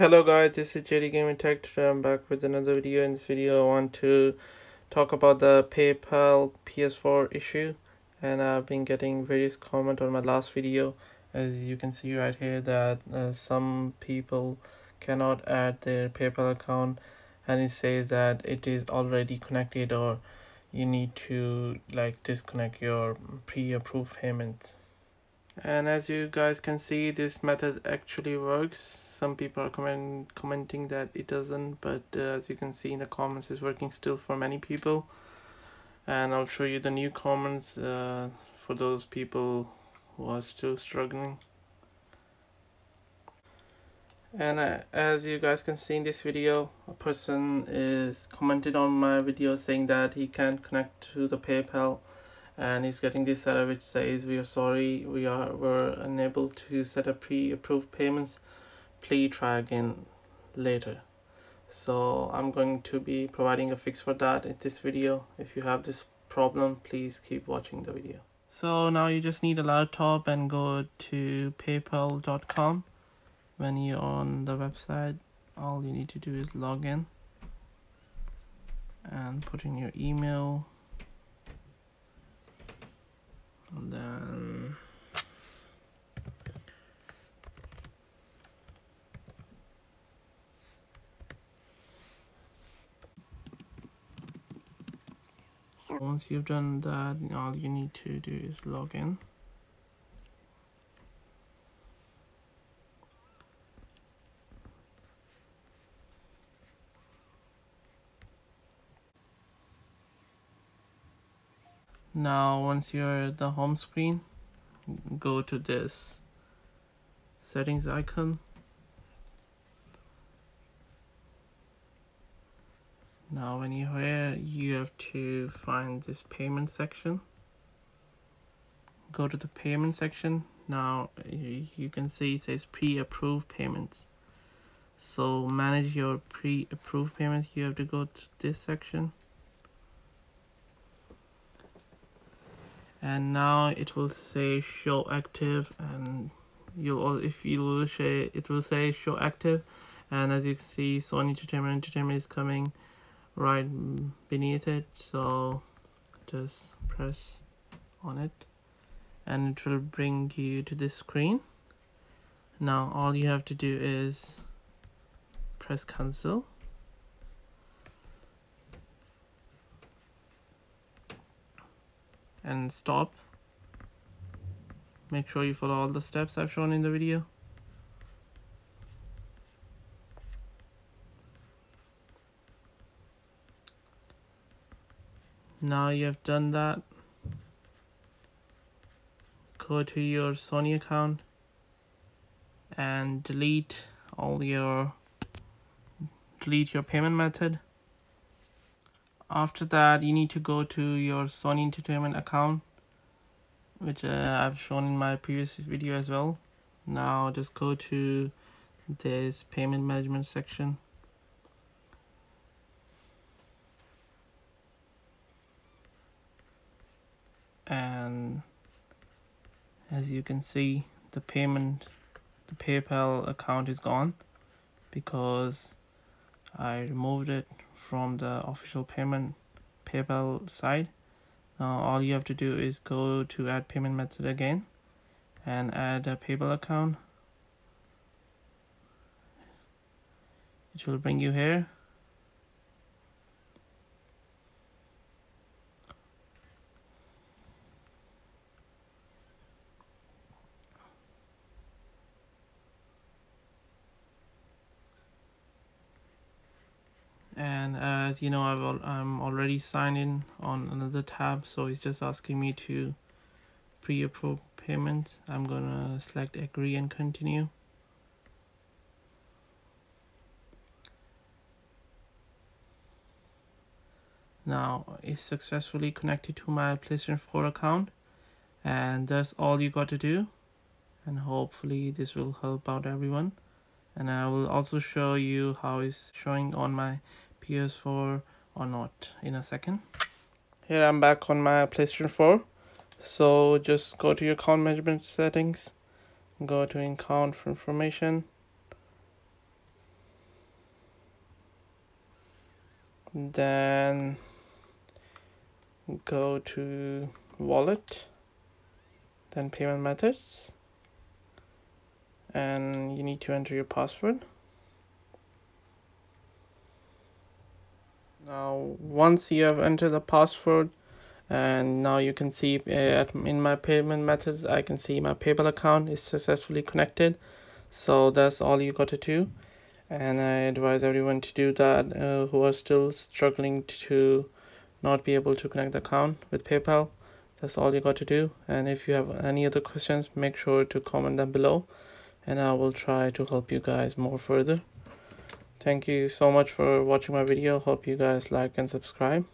Hello guys, this is JD Gaming Tech. Today I'm back with another video. In this video I want to talk about the PayPal PS4 issue and I've been getting various comments on my last video as you can see right here that uh, some people cannot add their PayPal account and it says that it is already connected or you need to like disconnect your pre-approved payments and as you guys can see this method actually works. Some people are comment commenting that it doesn't but uh, as you can see in the comments it's working still for many people. And I'll show you the new comments uh, for those people who are still struggling. And uh, as you guys can see in this video a person is commented on my video saying that he can't connect to the PayPal and he's getting this error which says we are sorry we are were unable to set up pre-approved payments. Please try again later. So I'm going to be providing a fix for that in this video. If you have this problem please keep watching the video. So now you just need a laptop and go to paypal.com when you're on the website all you need to do is log in and put in your email once you've done that all you need to do is log in. Now once you're at the home screen go to this settings icon now when you're here you have to find this payment section. Go to the payment section. Now you can see it says pre-approved payments. So manage your pre-approved payments. You have to go to this section. And now it will say show active and you'll if you will say it will say show active. And as you see Sony Entertainment Entertainment is coming right beneath it so just press on it and it will bring you to this screen. Now all you have to do is press cancel. And stop. Make sure you follow all the steps I've shown in the video now you have done that. Go to your Sony account and delete all your delete your payment method. After that you need to go to your Sony Entertainment account which uh, I've shown in my previous video as well. Now just go to this payment management section and as you can see the payment the PayPal account is gone because I removed it from the official payment PayPal site now all you have to do is go to add payment method again and add a PayPal account. It will bring you here and as you know I've al I'm already signed in on another tab so it's just asking me to pre-approve payments I'm gonna select agree and continue. Now it's successfully connected to my PlayStation 4 account and that's all you got to do. And hopefully this will help out everyone. And I will also show you how it's showing on my PS4 or not in a second. Here I'm back on my PlayStation 4. So just go to your account management settings, go to account for information. Then go to wallet, then payment methods, and you need to enter your password. Now once you have entered the password and now you can see uh, at, in my payment methods I can see my PayPal account is successfully connected. So that's all you got to do. And I advise everyone to do that uh, who are still struggling to not be able to connect the account with PayPal. That's all you got to do. And if you have any other questions make sure to comment them below. And I will try to help you guys more further thank you so much for watching my video. Hope you guys like and subscribe